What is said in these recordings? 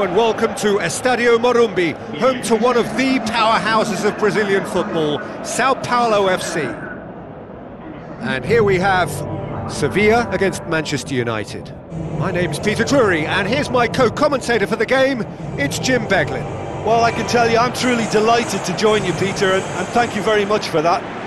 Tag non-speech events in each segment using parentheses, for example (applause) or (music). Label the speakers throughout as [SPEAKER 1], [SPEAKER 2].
[SPEAKER 1] And welcome to Estadio Morumbi, home to one of the powerhouses of Brazilian football, Sao Paulo FC. And here we have Sevilla against Manchester United. My name's Peter Drury, and here's my co-commentator for the game, it's Jim Beglin.
[SPEAKER 2] Well, I can tell you, I'm truly delighted to join you, Peter, and, and thank you very much for that.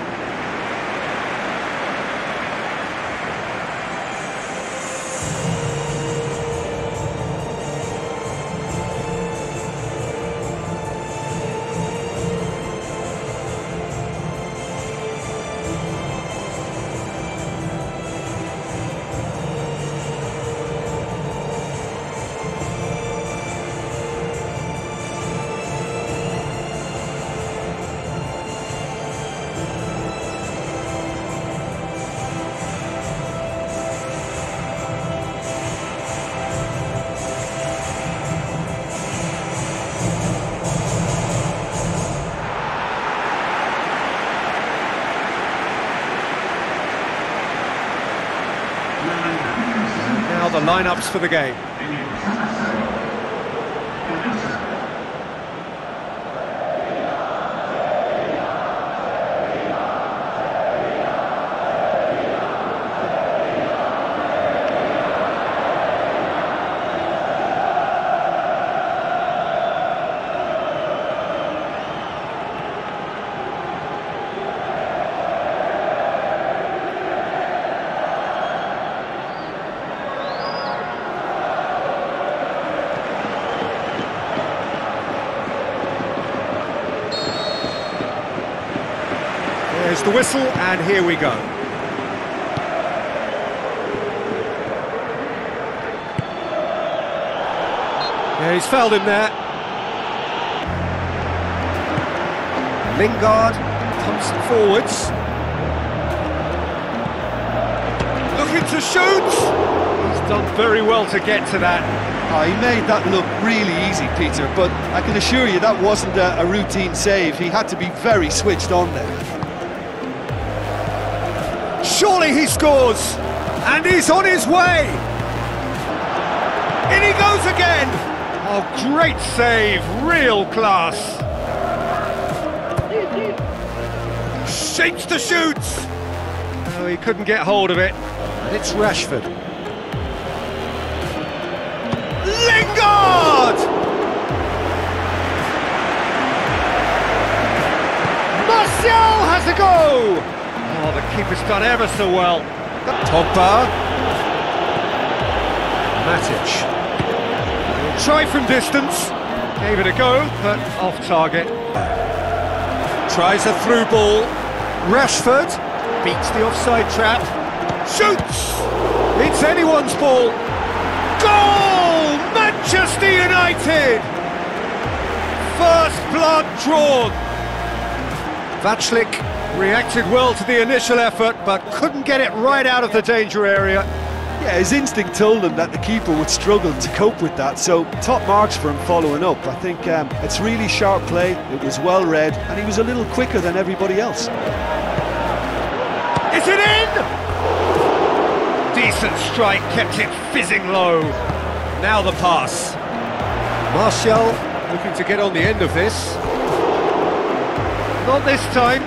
[SPEAKER 1] Lineups for the game. Whistle, and here we go. Yeah, he's fouled him there. Lingard comes forwards. Looking to shoot! He's done very well to get to that.
[SPEAKER 2] Oh, he made that look really easy, Peter, but I can assure you that wasn't a, a routine save. He had to be very switched on there.
[SPEAKER 1] Surely he scores! And he's on his way! In he goes again! Oh, great save, real class! Shapes to shoots. Oh, he couldn't get hold of it. And it's Rashford. Lingard! Martial has a go! Oh, the keeper's done ever so well. Pogba. Matic. Try from distance. Gave it a go, but off target. Tries a through ball. Rashford beats the offside trap. Shoots! It's anyone's ball. Goal! Manchester United! First blood drawn. Vaclík reacted well to the initial effort, but couldn't get it right out of the danger area.
[SPEAKER 2] Yeah, his instinct told him that the keeper would struggle to cope with that, so top marks for him following up. I think um, it's really sharp play, it was well read, and he was a little quicker than everybody else.
[SPEAKER 1] Is it in? Decent strike, kept it fizzing low. Now the pass. Martial looking to get on the end of this. Not this time.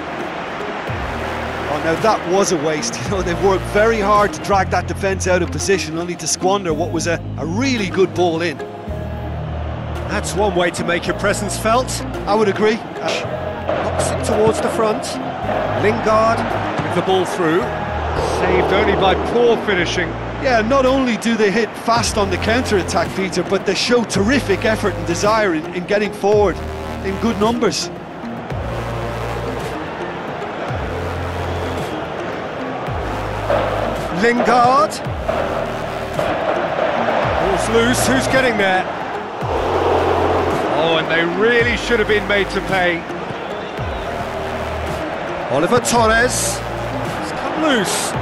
[SPEAKER 2] Oh, now that was a waste. (laughs) You know, they've worked very hard to drag that defence out of position, only to squander what was a, a really good ball in.
[SPEAKER 1] That's one way to make your presence felt.
[SPEAKER 2] I would agree.
[SPEAKER 1] Uh, Knocks it towards the front. Lingard with the ball through. Saved only by poor finishing.
[SPEAKER 2] Yeah, not only do they hit fast on the counter-attack, Peter, but they show terrific effort and desire in, in getting forward in good numbers.
[SPEAKER 1] Lingard. Ball's loose, who's getting there? Oh, and they really should have been made to pay. Oliver Torres. It's come loose.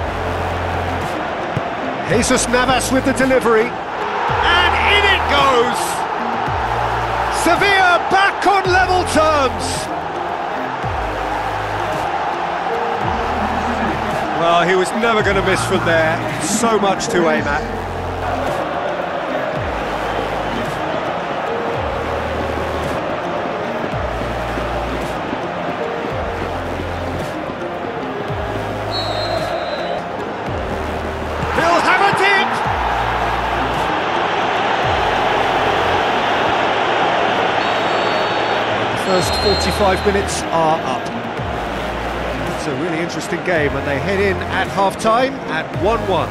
[SPEAKER 1] Jesus Navas with the delivery. And in it goes! Sevilla back on level terms! Well, he was never going to miss from there. So much to aim at. first 45 minutes are up. It's a really interesting game, and they head in at half-time at 1-1.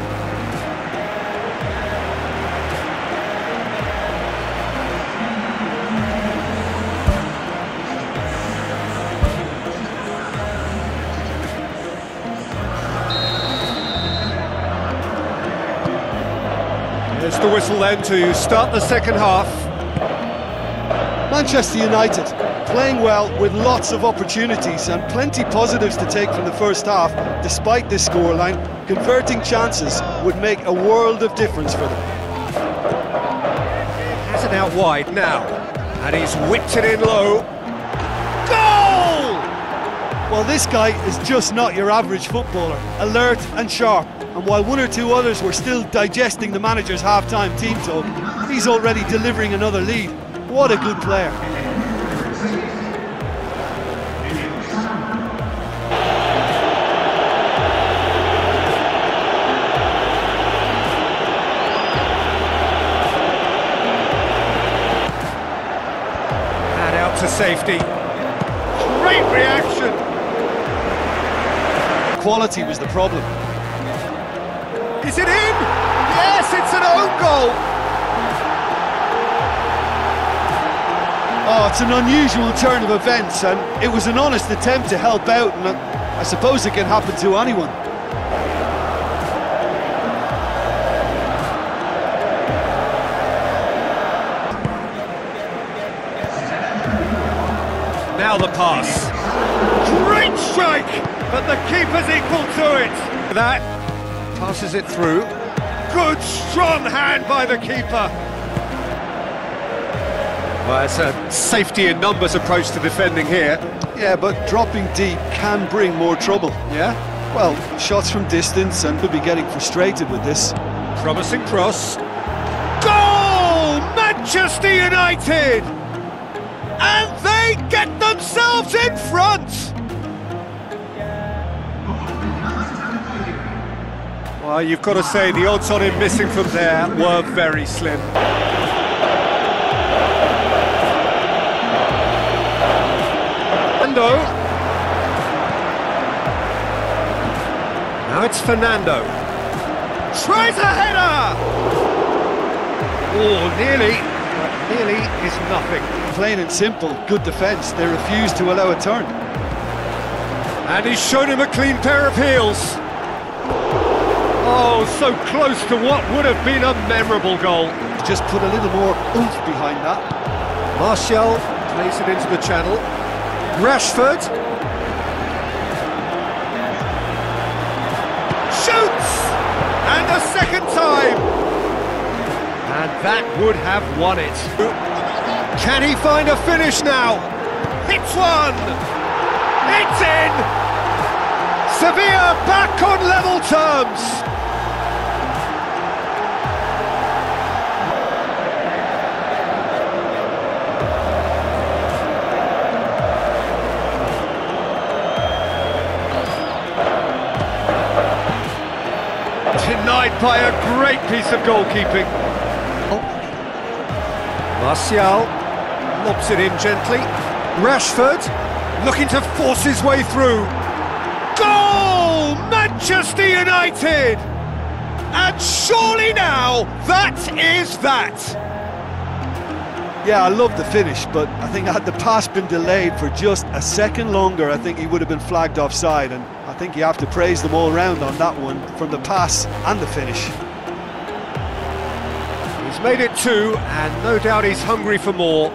[SPEAKER 1] There's the whistle then to start the second half.
[SPEAKER 2] Manchester United playing well with lots of opportunities and plenty positives to take from the first half despite this scoreline. Converting chances would make a world of difference for them.
[SPEAKER 1] Has it out wide now, and he's whipped it in low. Goal!
[SPEAKER 2] Well, this guy is just not your average footballer, alert and sharp. And while one or two others were still digesting the manager's half-time team talk, he's already delivering another lead. What a good player.
[SPEAKER 1] Safety. Great reaction.
[SPEAKER 2] Quality was the problem.
[SPEAKER 1] Is it in? Yes, it's an own goal.
[SPEAKER 2] Oh, it's an unusual turn of events, and it was an honest attempt to help out, and I suppose it can happen to anyone.
[SPEAKER 1] Now the pass. Great strike, but the keeper's equal to it. That passes it through. Good strong hand by the keeper. Well, it's a safety in numbers approach to defending here.
[SPEAKER 2] Yeah, but dropping deep can bring more trouble.
[SPEAKER 1] Yeah?
[SPEAKER 2] Well, shots from distance and could be getting frustrated with this.
[SPEAKER 1] Promising cross. Goal! Manchester United! And they get themselves in front! Well, you've got to say the odds on him missing from there were very slim. Fernando. Now it's Fernando. Tries a header! Oh, nearly, nearly is nothing.
[SPEAKER 2] Plain and simple, good defence. They refuse to allow a turn.
[SPEAKER 1] And he's shown him a clean pair of heels. Oh, so close to what would have been a memorable goal.
[SPEAKER 2] Just put a little more oomph behind that.
[SPEAKER 1] Martial plays it into the channel. Rashford. Shoots! And a second time! And that would have won it. Can he find a finish now? Hits one! It's in! Sevilla back on level terms! Denied by a great piece of goalkeeping. Martial lobs it in gently. Rashford looking to force his way through. Goal! Manchester United! And surely now, that is that!
[SPEAKER 2] Yeah, I love the finish, but I think had the pass been delayed for just a second longer, I think he would have been flagged offside. And I think you have to praise them all round on that one, from the pass and the finish.
[SPEAKER 1] Made it two, and no doubt he's hungry for more.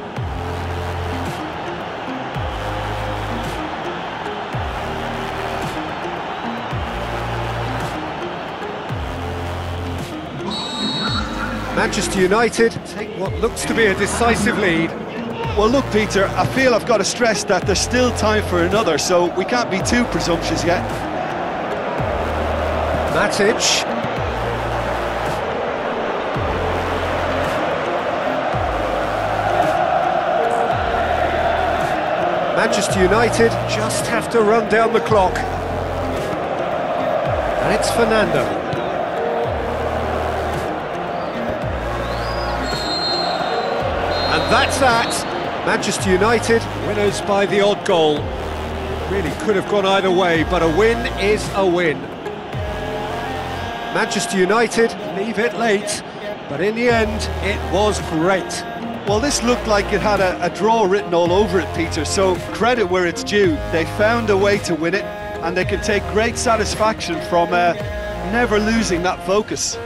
[SPEAKER 1] Manchester United take what looks to be a decisive lead.
[SPEAKER 2] Well, look, Peter, I feel I've got to stress that there's still time for another, so we can't be too presumptuous yet.
[SPEAKER 1] Matic. Manchester United just have to run down the clock. And it's Fernando. And that's that. Manchester United, winners by the odd goal. Really could have gone either way, but a win is a win. Manchester United leave it late, but in the end, it was great.
[SPEAKER 2] Well, this looked like it had a, a, draw written all over it, Peter, so credit where it's due. They found a way to win it, and they can take great satisfaction from uh, never losing that focus.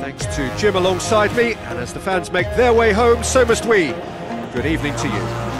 [SPEAKER 1] Thanks to Jim alongside me, and as the fans make their way home, so must we. Good evening to you.